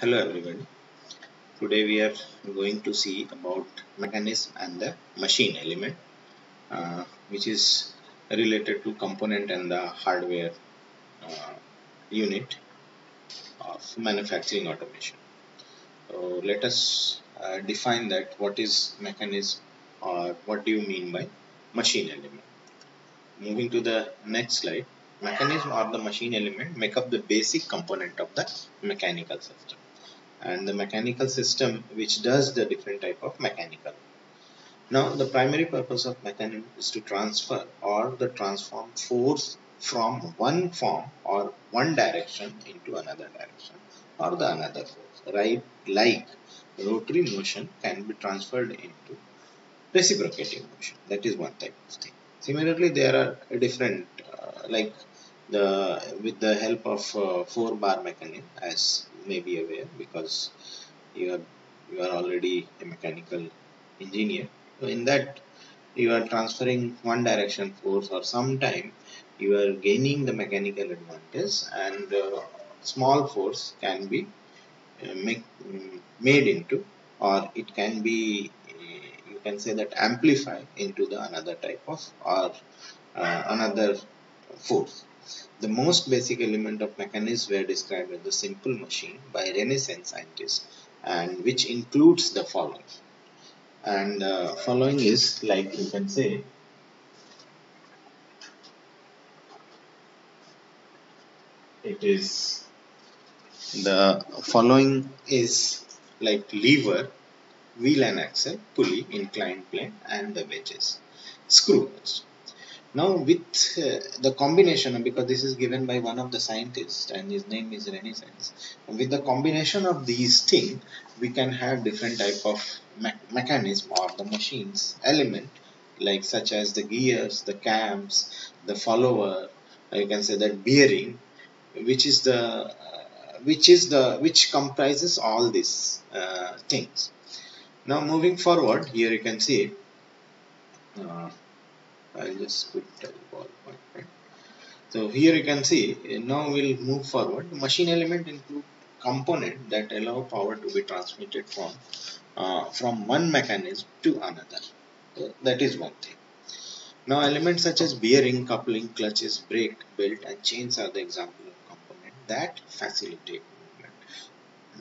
Hello everybody. Today we are going to see about mechanism and the machine element uh, which is related to component and the hardware uh, unit of manufacturing automation. So let us uh, define that what is mechanism or what do you mean by machine element. Moving to the next slide mechanism or the machine element make up the basic component of the mechanical system and the mechanical system which does the different type of mechanical. Now the primary purpose of mechanism is to transfer or the transform force from one form or one direction into another direction or the another force right? Like rotary motion can be transferred into reciprocating motion. That is one type of thing. Similarly there are different uh, like the with the help of uh, four bar mechanism as may be aware because you are you are already a mechanical engineer. So in that you are transferring one direction force or sometime you are gaining the mechanical advantage and uh, small force can be uh, make, made into or it can be uh, you can say that amplify into the another type of or uh, another force the most basic element of mechanism were described as the simple machine by Renaissance scientists and which includes the following. And uh, following is like you can say it is the following is like lever, wheel and axle, pulley, inclined plane and the wedges. Screw now with uh, the combination, because this is given by one of the scientists and his name is Renaissance, with the combination of these things, we can have different type of me mechanism or the machines element like such as the gears, the cams, the follower, you can say that bearing, which is the uh, which is the which comprises all these uh, things. Now moving forward, here you can see uh, I'll just put the ballpoint pen. So here you can see now we'll move forward. The machine element include component that allow power to be transmitted from uh, from one mechanism to another. So that is one thing. Now elements such as bearing, coupling, clutches, brake, belt and chains are the example of component that facilitate movement.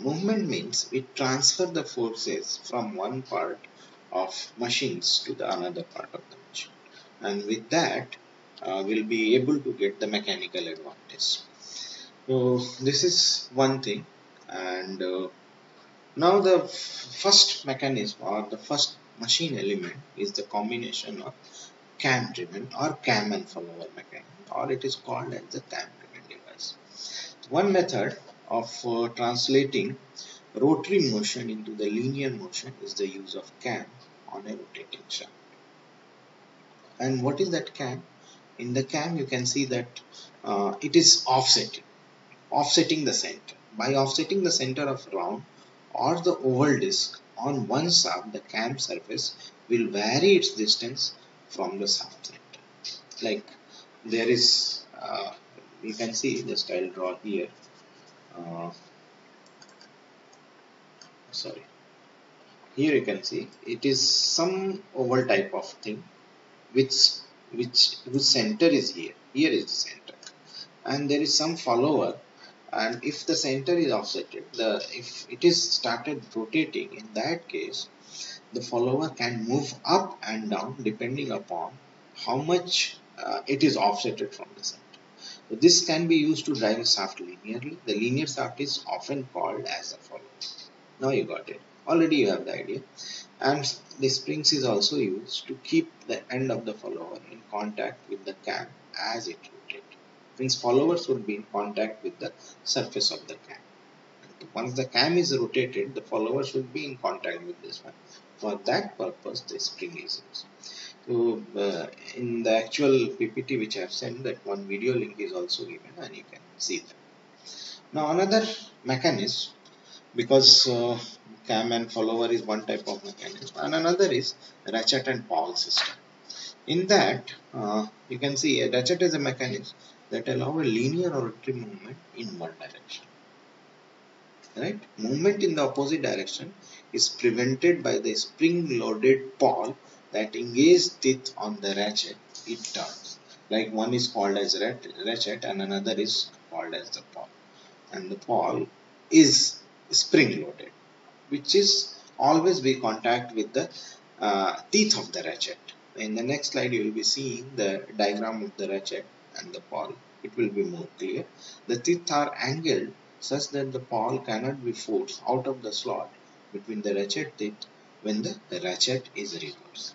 Movement means we transfer the forces from one part of machines to the another part of the machine and with that uh, we'll be able to get the mechanical advantage. So this is one thing. And uh, now the first mechanism or the first machine element is the combination of cam driven or cam and follower mechanism or it is called as the cam driven device. One method of uh, translating rotary motion into the linear motion is the use of cam on a rotating shaft and what is that cam? In the cam you can see that uh, it is offsetting offsetting the center. By offsetting the center of round or the oval disc on one shaft the cam surface will vary its distance from the shaft center like there is uh, you can see just I'll draw here. Uh, sorry. Here you can see it is some oval type of thing which which whose center is here. Here is the center. And there is some follower. And if the center is offsetted the if it is started rotating in that case the follower can move up and down depending upon how much uh, it is offsetted from the center. So this can be used to drive a shaft linearly. The linear shaft is often called as a follower. Now you got it already you have the idea and the springs is also used to keep the end of the follower in contact with the cam as it rotates. Means followers would be in contact with the surface of the cam. Once the cam is rotated, the followers will be in contact with this one. For that purpose, the spring is used. So, uh, in the actual PPT which I have sent, that one video link is also given and you can see that. Now, another mechanism, because uh, cam and follower is one type of mechanism. And another is ratchet and pawl system. In that uh, you can see a ratchet is a mechanism that allow a linear rotary movement in one direction. right? Movement in the opposite direction is prevented by the spring loaded pawl that engage teeth on the ratchet. It turns. Like one is called as ratchet and another is called as the pawl and the pawl is spring loaded which is always be contact with the uh, teeth of the ratchet. In the next slide you will be seeing the diagram of the ratchet and the pawl it will be more clear. The teeth are angled such that the pawl cannot be forced out of the slot between the ratchet teeth when the, ratchet is reversed.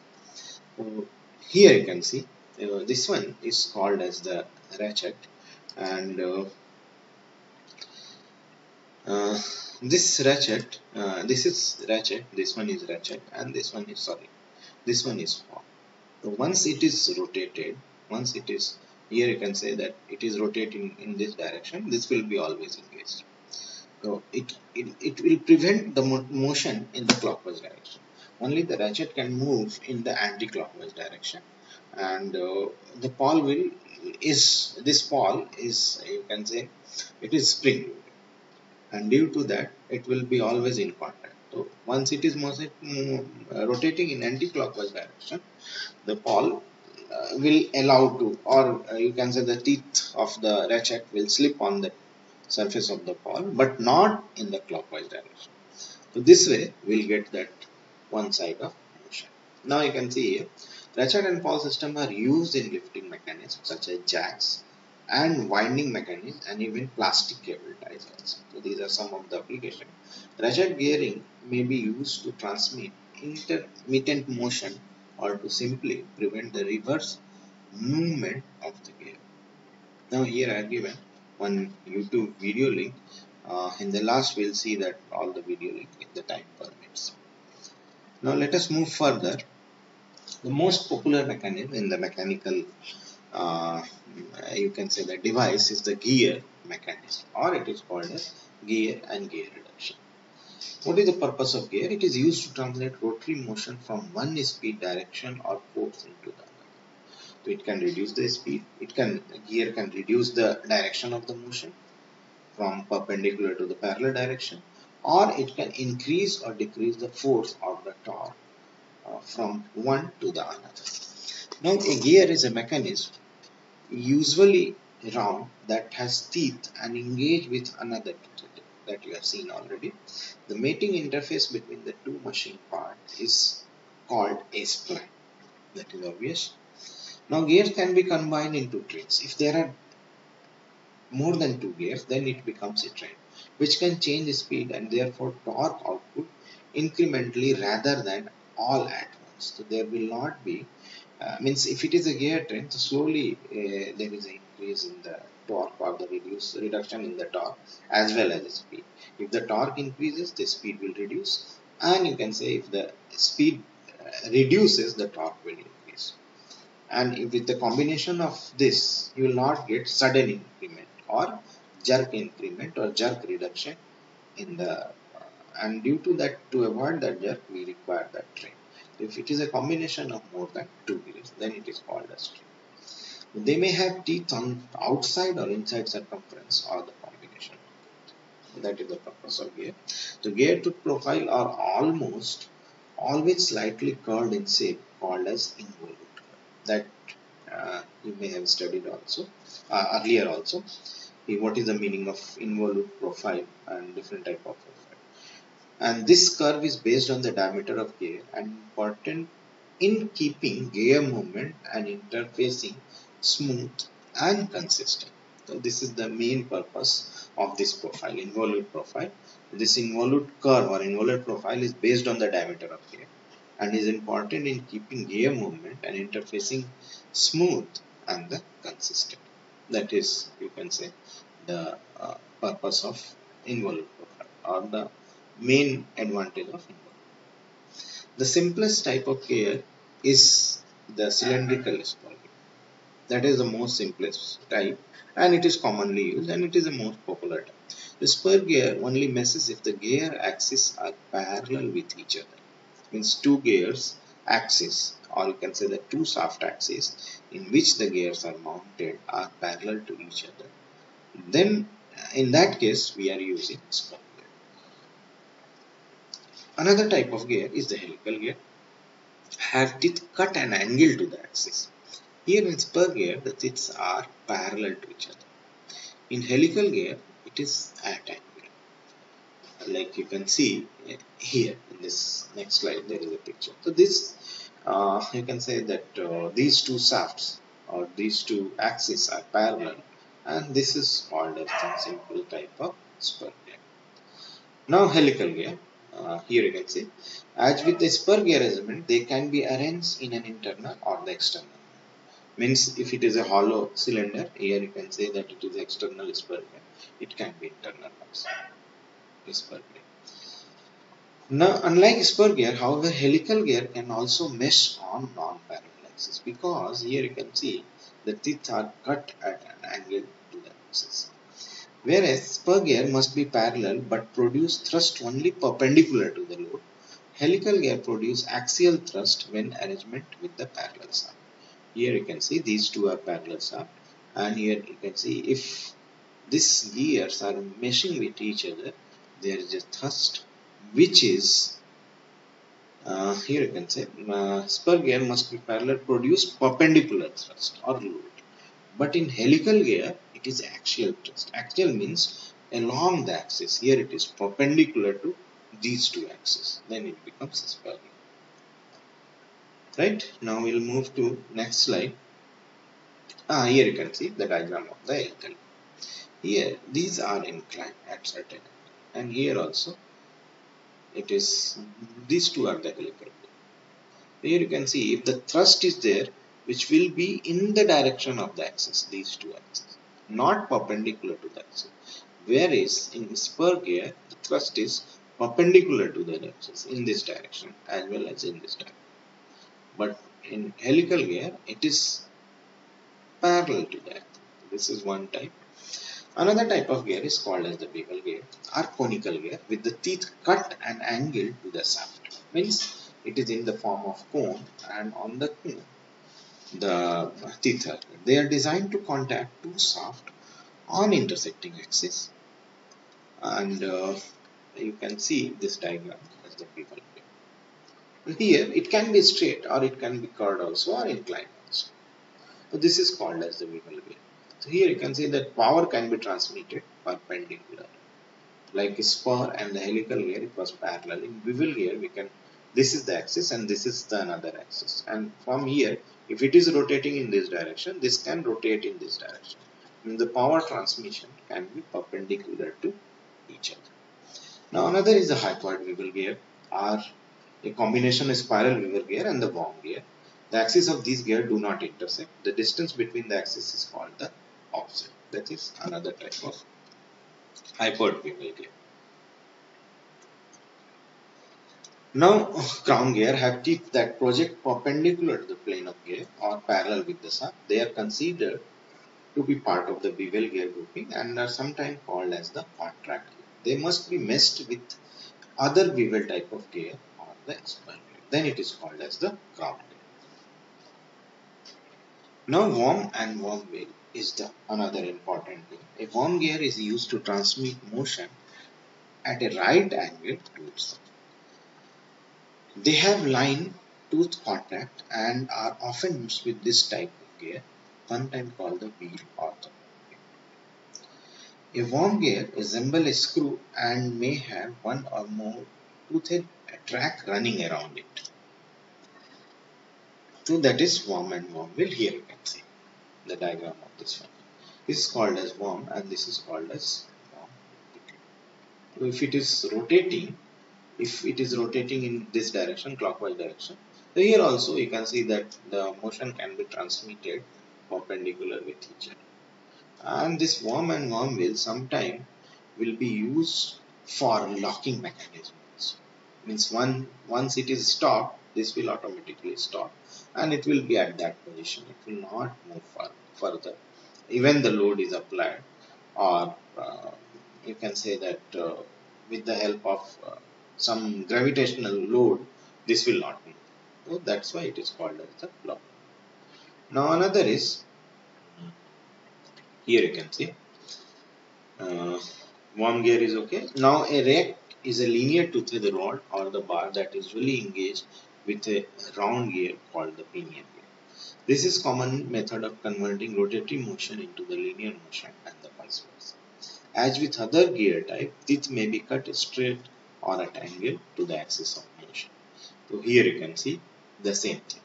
So here you can see uh, this one is called as the ratchet. And uh, uh, this ratchet uh, this is ratchet this one is ratchet and this one is sorry this one is pawl. So once it is rotated once it is here you can say that it is rotating in this direction this will be always engaged. So it, it, it will prevent the mo motion in the clockwise direction. Only the ratchet can move in the anti-clockwise direction. And uh, the pawl will is this pawl is you can say it is spring and due to that it will be always in contact so once it is mm, rotating in anti-clockwise direction the pawl uh, will allow to or uh, you can say the teeth of the ratchet will slip on the surface of the pawl but not in the clockwise direction. So this way we'll get that one side of motion. Now you can see here ratchet and pawl system are used in lifting mechanisms such as jacks and winding mechanisms and even plastic cable ties also. So these are some of the applications. Ratchet gearing may be used to transmit intermittent motion or to simply prevent the reverse movement of the gear. Now here I have given one YouTube video link. Uh, in the last we'll see that all the video link if the time permits. Now let us move further. The most popular mechanism in the mechanical uh, you can say the device is the gear mechanism or it is called as gear and gear reduction. What is the purpose of gear? It is used to translate rotary motion from one speed direction or force into the other. So it can reduce the speed. It can gear can reduce the direction of the motion from perpendicular to the parallel direction, or it can increase or decrease the force or the torque uh, from one to the another. Now a gear is a mechanism usually round that has teeth and engage with another that you have seen already. The mating interface between the two machine parts is called a spline. That is obvious. Now gears can be combined into trains. If there are more than two gears, then it becomes a train, which can change speed and therefore torque output incrementally rather than all at once. So there will not be, uh, means if it is a gear train, so slowly uh, there is an increase in the torque or the reduce reduction in the torque as well as the speed. If the torque increases, the speed will reduce, and you can say if the speed uh, reduces, the torque will increase. And if with the combination of this, you will not get sudden increment or jerk increment or jerk reduction in the uh, and due to that to avoid that jerk we require that train if it is a combination of more than two gears then it is called as train they may have teeth on outside or inside circumference or the combination. That is the purpose of gear. The gear tooth profile are almost always slightly curved in shape called as involute. That uh, you may have studied also uh, earlier also. What is the meaning of involute profile and different type of profile. And this curve is based on the diameter of gear and important in keeping gear movement and interfacing smooth and consistent. So this is the main purpose of this profile, involute profile. This involute curve or involute profile is based on the diameter of gear and is important in keeping gear movement and interfacing smooth and the consistent. That is, you can say, the uh, purpose of involute profile or the main advantage of involute. The simplest type of gear is the cylindrical spur gear. that is the most simplest type and it is commonly used and it is the most popular type. The spur gear only meshes if the gear axes are parallel with each other. Means two gears axis or you can say the two shaft axes in which the gears are mounted are parallel to each other. Then in that case we are using spur. Another type of gear is the helical gear. Have teeth cut an angle to the axis. Here in spur gear, the teeth are parallel to each other. In helical gear, it is at angle. Like you can see here in this next slide, there is a picture. So this, uh, you can say that uh, these two shafts or these two axes are parallel and this is called as the simple type of spur gear. Now helical gear, uh, here you can see, as with the spur gear arrangement, they can be arranged in an internal or the external. Means if it is a hollow cylinder, here you can say that it is external spur gear. It can be internal also. Gear. Now, unlike spur gear, however, helical gear can also mesh on non-parallel axis because here you can see the teeth are cut at an angle to the axis. Whereas spur gear must be parallel but produce thrust only perpendicular to the load. Helical gear produce axial thrust when arrangement with the parallel shaft. Here you can see these two are parallel shaft and here you can see if these gears are meshing with each other there is a thrust which is uh, here you can say uh, spur gear must be parallel produce perpendicular thrust or load but in helical gear it is axial thrust axial means along the axis. Here it is perpendicular to these two axes. Then it becomes a spur gear right? Now we'll move to next slide. Ah here you can see the diagram of the helical here these are inclined at certain angle. And here also it is these two are the helical here you can see if the thrust is there which will be in the direction of the axis these two axes not perpendicular to the axis whereas in spur gear the thrust is perpendicular to the axis in this direction as well as in this direction. But in helical gear it is parallel to that. This is one type. Another type of gear is called as the bevel gear or conical gear with the teeth cut and angled to the shaft. Means it is in the form of cone and on the cone the teeth they are designed to contact two shafts on intersecting axis and uh, you can see this diagram as the bevel. Here it can be straight or it can be curved also or inclined also. So this is called as the bevel gear. So here you can see that power can be transmitted perpendicular. Like spur and the helical gear, it was parallel. In bevel gear, we can this is the axis and this is the another axis. And from here, if it is rotating in this direction, this can rotate in this direction. And the power transmission can be perpendicular to each other. Now another is the hypoid bevel gear or a combination of spiral bevel gear and the worm gear. The axes of these gear do not intersect. The distance between the axes is called the offset. That is another type of hypertrophy gear. Now, crown gear have teeth that project perpendicular to the plane of gear or parallel with the shaft. They are considered to be part of the bevel gear grouping and are sometimes called as the contrate gear. They must be meshed with other bevel type of gear or the spur gear. Then it is called as the crown gear. Now, worm and worm wheel is the another important thing. A worm gear is used to transmit motion at a right angle to itself. They have line tooth contact and are often used with this type of gear, sometimes called the wheel ortho. A worm gear resembles a screw and may have one or more toothed track running around it. So that is worm and worm wheel here you can see the diagram of this one. This is called as worm and this is called as worm. So if it is rotating, if it is rotating in this direction, clockwise direction, so here also you can see that the motion can be transmitted perpendicular with each other. And this worm and worm wheel sometime will be used for locking mechanisms. Means one once it is stopped, this will automatically stop and it will be at that position it will not move far, further even the load is applied or uh, you can say that uh, with the help of uh, some gravitational load this will not move so that's why it is called as the block now another is here you can see uh, worm gear is okay now a rack is a linear toothed rod or the bar that is really engaged with a round gear called the pinion gear. This is common method of converting rotatory motion into the linear motion and the vice versa. As with other gear type, teeth may be cut straight or at angle to the axis of motion. So here you can see the same thing.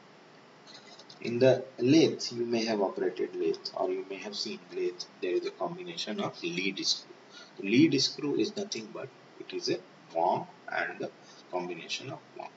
In the lathe, you may have operated lathe or you may have seen lathe. There is a combination of lead screw. The lead screw is nothing but it is a worm and the combination of worm.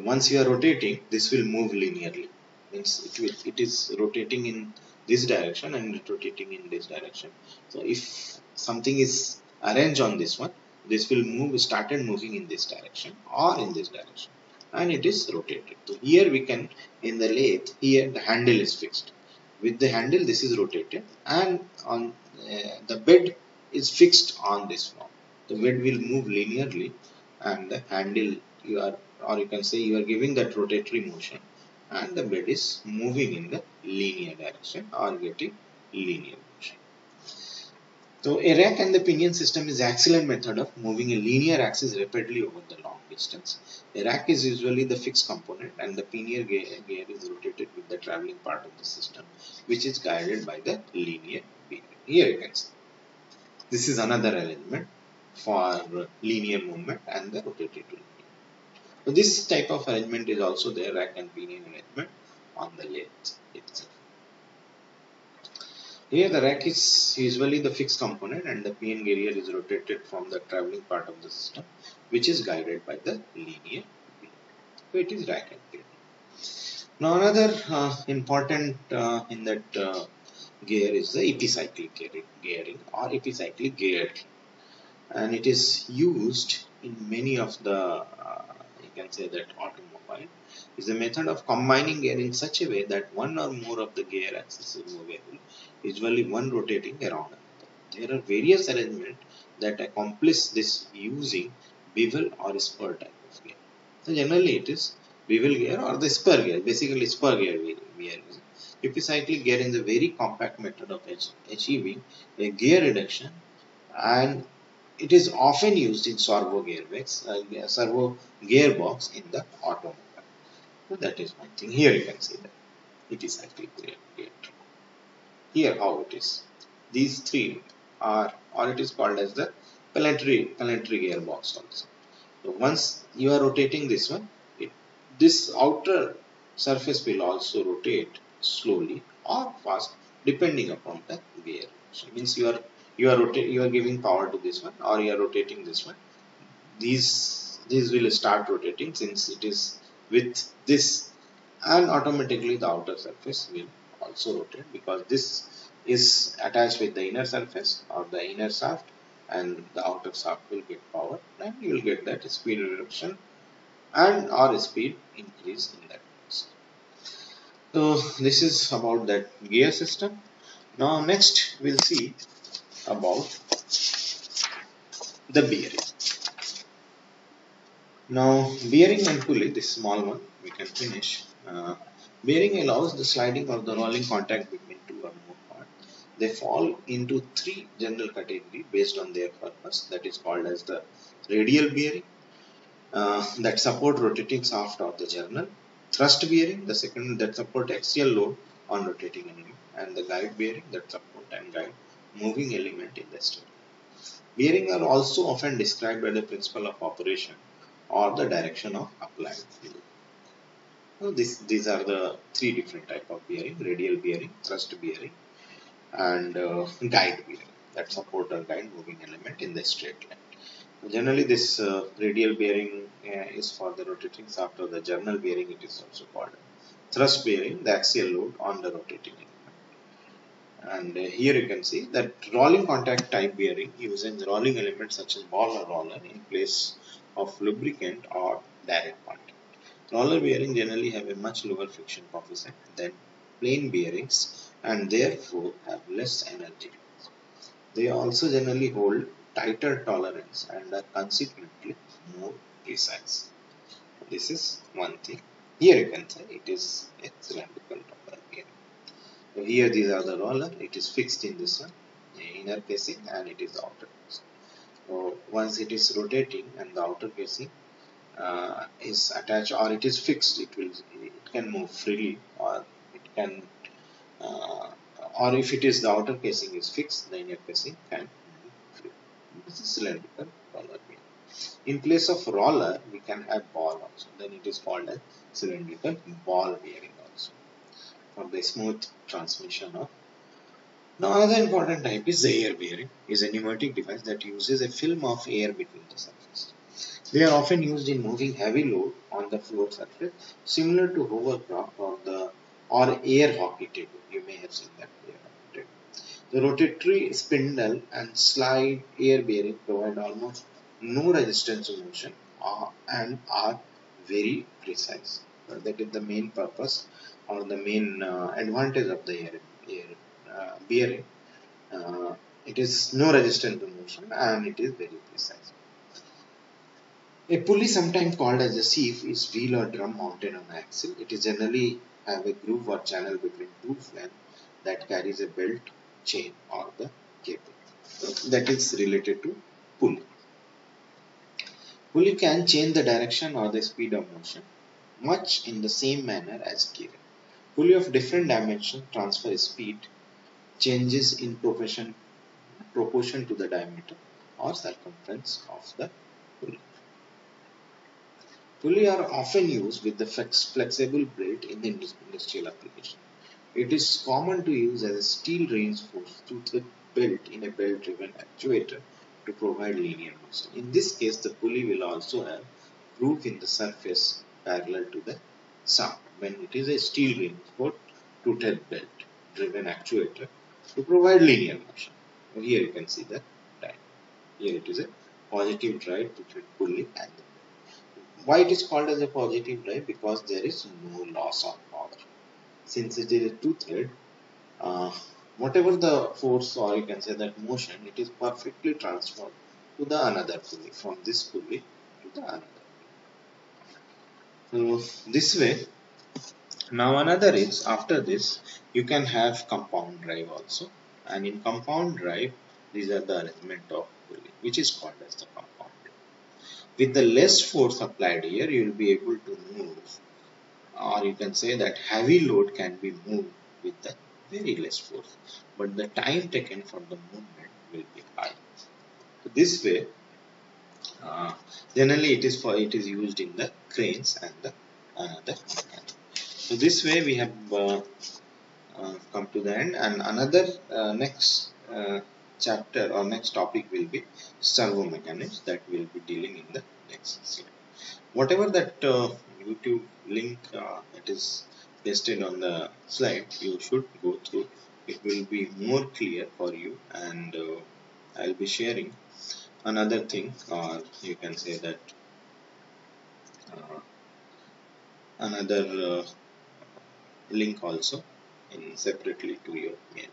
Once you are rotating, this will move linearly. Means it will it is rotating in this direction and rotating in this direction. So if something is arranged on this one, this will move started moving in this direction or in this direction and it is rotated. So here we can in the lathe here the handle is fixed. With the handle this is rotated and on uh, the bed is fixed on this one. The bed will move linearly and the handle you are or you can say you are giving that rotatory motion and the bed is moving in the linear direction or getting linear. So a rack and the pinion system is excellent method of moving a linear axis rapidly over the long distance. A rack is usually the fixed component and the pinion gear, gear is rotated with the traveling part of the system which is guided by the linear bearing. Here you can see. This is another arrangement for linear movement and the rotated linear. So this type of arrangement is also there rack and pinion arrangement on the lathe itself. Here the rack is usually the fixed component and the pinion gear is rotated from the traveling part of the system which is guided by the linear So it is rack and pinion. Now another uh, important uh, in that uh, gear is the epicyclic gearing or epicyclic gear. And it is used in many of the uh, you can say that automobile is a method of combining gear in such a way that one or more of the gear axis is movable usually one rotating around. There are various arrangements that accomplish this using bevel or spur type of gear. So generally it is bevel gear or the spur gear, basically spur gear we, we are using. Epicyclic gear is a very compact method of achieving a gear reduction and it is often used in servo gearbox, uh, servo gearbox in the automobile. So that is one thing. Here you can see that it is actually gear. Here how it is. These three are or it is called as the planetary planetary gearbox also. So once you are rotating this one, it, this outer surface will also rotate slowly or fast depending upon the gear. So means you are you are rotating you are giving power to this one or you are rotating this one. These these will start rotating since it is with this and automatically the outer surface will also rotate because this is attached with the inner surface or the inner shaft and the outer shaft will get power and you will get that speed reduction and or speed increase in that case. So this is about that gear system. Now next we'll see about the bearing. Now bearing and pulley, this small one we can finish. Uh, bearing allows the sliding or the rolling contact between two or more parts. They fall into three general categories based on their purpose that is called as the radial bearing uh, that support rotating shaft of the journal, thrust bearing the second that support axial load on rotating element and the guide bearing that support and guide moving element in the state. Bearing are also often described by the principle of operation or the direction of applied field. So this, these are the three different type of bearing, radial bearing, thrust bearing and uh, guide bearing that support or guide moving element in the straight line. Generally this uh, radial bearing uh, is for the rotating shaft or the journal bearing it is also called. Thrust bearing the axial load on the rotating element and uh, here you can see that rolling contact type bearing using rolling element such as ball or roller in place of lubricant or direct contact. Roller bearings generally have a much lower friction coefficient than plain bearings and therefore have less energy. They also generally hold tighter tolerance and are consequently more precise. This is one thing. Here you can say it is cylindrical so here these are the roller, it is fixed in this one, the inner casing and it is outer. So once it is rotating and the outer casing uh, is attached or it is fixed, it will it can move freely or it can uh, or if it is the outer casing is fixed, the inner casing can move freely. This is cylindrical roller bearing. In place of roller, we can have ball also. Then it is called as cylindrical ball bearing also for the smooth transmission of now another important type is the air bearing is a pneumatic device that uses a film of air between the surfaces. They are often used in moving heavy load on the floor surface similar to hovercraft or the or air hockey table. You may have seen that. The rotatory spindle and slide air bearing provide almost no resistance to motion uh, and are very precise. That is the main purpose or the main uh, advantage of the air, air uh, bearing. Uh, it is no resistance to motion and it is very precise. A pulley sometimes called as a sheave is wheel or drum mounted on axle. It is generally have a groove or channel between two flanks that carries a belt, chain or the cable. That is related to pulley. Pulley can change the direction or the speed of motion much in the same manner as gear. Pulley of different dimension transfer speed changes in proportion, proportion to the diameter or circumference of the pulley. Pulley are often used with the flex, flexible blade in the industrial application. It is common to use as a steel reinforced toothed belt in a belt driven actuator to provide linear motion. In this case, the pulley will also have groove in the surface parallel to the shaft when it is a steel reinforced toothed belt driven actuator to provide linear motion. Here you can see the drive. Here it is a positive drive toothed pulley and why it is called as a positive drive because there is no loss of power. Since it is a two-thread, uh, whatever the force or you can say that motion, it is perfectly transferred to the another pulley, from this pulley to the another. So this way, now another is, after this, you can have compound drive also. And in compound drive, these are the arrangement of pulley, which is called as the compound. With the less force applied here, you will be able to move. Or you can say that heavy load can be moved with the very less force. But the time taken for the movement will be high. So this way uh, generally it is for it is used in the cranes and the another so this way we have uh, uh, come to the end. And another uh, next uh, chapter or next topic will be servo mechanics that we'll be dealing in the next slide. Whatever that uh, YouTube link uh, that is pasted on the slide you should go through. It will be more clear for you and uh, I'll be sharing another thing or you can say that uh, another uh, link also in separately to your mail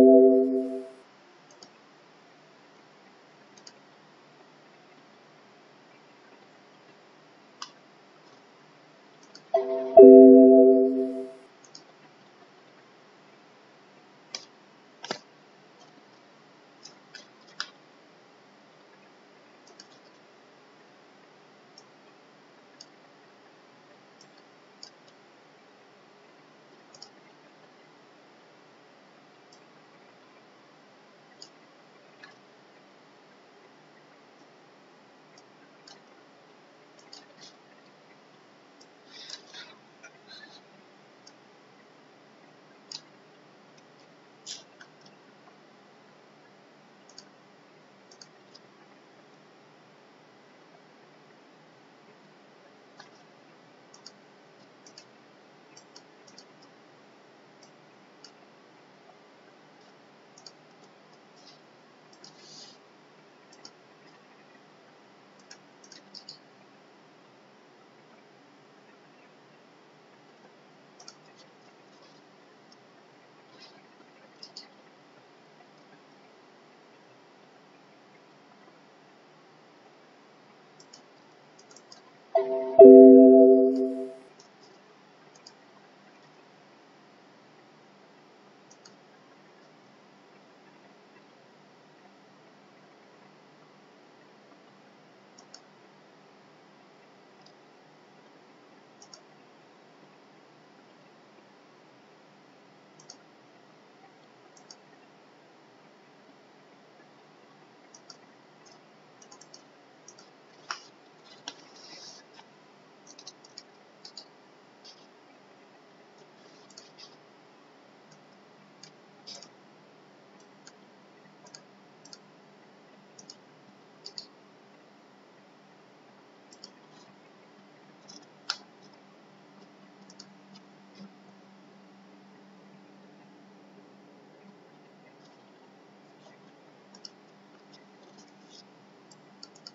Música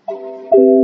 thank you.